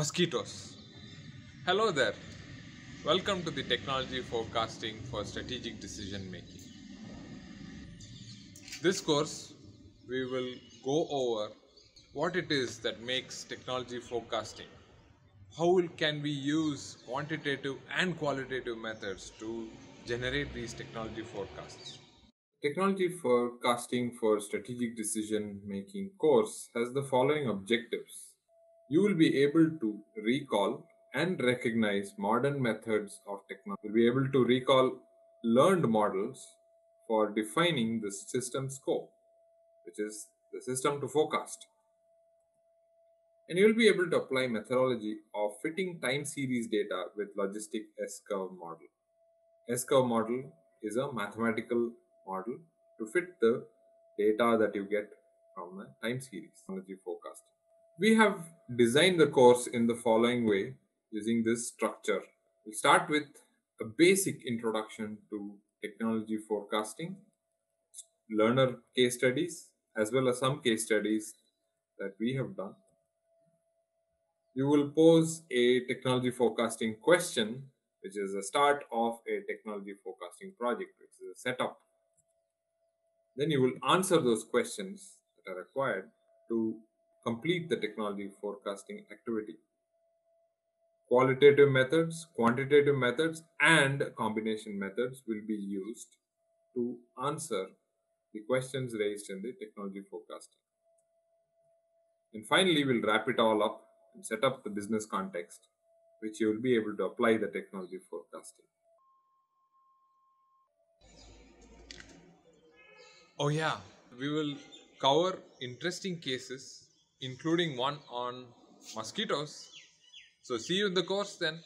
mosquitoes. Hello there. Welcome to the technology forecasting for strategic decision making. This course we will go over what it is that makes technology forecasting. How can we use quantitative and qualitative methods to generate these technology forecasts? Technology forecasting for strategic decision making course has the following objectives. You will be able to recall and recognize modern methods of technology. You'll be able to recall learned models for defining the system scope, which is the system to forecast. And you'll be able to apply methodology of fitting time series data with logistic S-curve model. S-curve model is a mathematical model to fit the data that you get from a time series technology forecasting. We have designed the course in the following way using this structure. We'll start with a basic introduction to technology forecasting, learner case studies, as well as some case studies that we have done. We will pose a technology forecasting question, which is the start of a technology forecasting project, which is a setup. Then you will answer those questions that are required to complete the technology forecasting activity. Qualitative methods, quantitative methods, and combination methods will be used to answer the questions raised in the technology forecasting. And finally, we'll wrap it all up and set up the business context, which you will be able to apply the technology forecasting. Oh, yeah, we will cover interesting cases, including one on mosquitoes. So, see you in the course then.